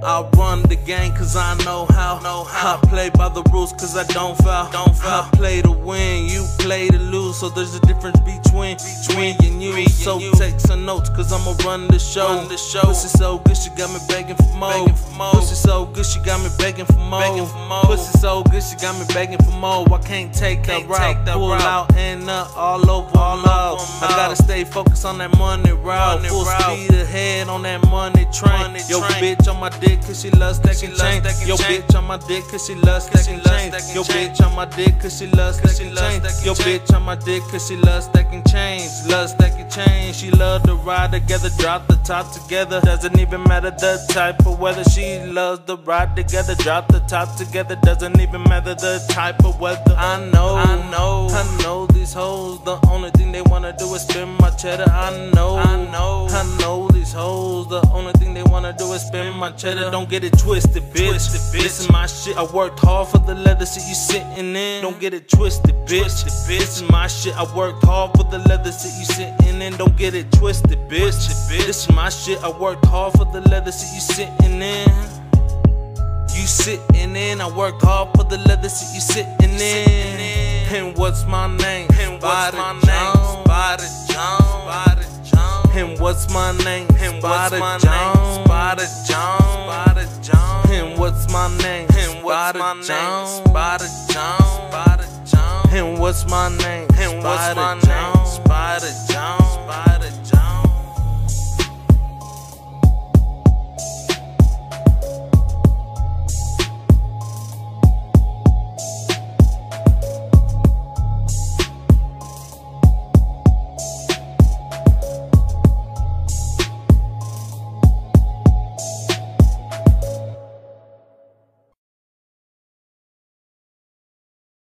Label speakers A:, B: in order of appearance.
A: I run the game cause I know how. Know how. I play by the rules cause I don't foul. Don't foul. I play to win, you play to lose. So there's a difference between between and you.
B: and
A: so
B: you.
A: take some notes cause I'ma run the show.
B: Run the show.
A: Pussy so good she got me begging for more.
B: Begging for more.
A: Pussy so good she got me begging for more.
B: Begging for more.
A: Pussy so good she got me begging for more. I can't take that
B: Can't
A: route.
B: take that
A: Pull
B: route.
A: out and up all over
B: All
A: love.
B: over
A: I gotta stay focused on that money route.
B: Money
A: Full
B: route.
A: speed ahead on that money train.
B: Money
A: Yo,
B: train.
A: bitch on my dick cause she loves stacking
B: loves
A: chain. Yo, bitch on my dick cause she loves stacking
B: loves
A: chain. Yo, bitch on my dick cause she loves stacking
B: loves
A: chain. Yo, bitch on my dick cause she loves stacking chains. Loves stacking chains. She love to ride together, drop the top together. Doesn't even matter the type of weather. She loves to ride together, drop the top together. Doesn't even matter the type of weather. I know,
B: I know.
A: I know these hoes. The only thing they wanna do is spin my cheddar. I know,
B: I know.
A: I know these hoes. The only thing they wanna do is spend my cheddar. Don't get it twisted, bitch.
B: Twisted, bitch.
A: This is my shit. I worked hard for the leather seat you sitting in. Don't get it twisted, bitch.
B: Twisted, bitch.
A: This is my shit. I worked hard for the leather seat you sitting in. Don't get it twisted, bitch.
B: Twisted, bitch.
A: This is my shit. I worked hard for the leather seat you sitting in. You sitting in, I worked hard for the leather seat you sitting in. And what's my name?
B: And what's my name?
A: Jones. What's my name?
B: And what's
A: Spider
B: my
A: Jones.
B: name? Spider Jones. Spider Jones.
A: And what's my name?
B: And what's
A: Spider
B: my name?
A: Jones.
B: Spider Jones. Spider Jones.
A: And what's my name?
B: And what's my name? Spider Jones.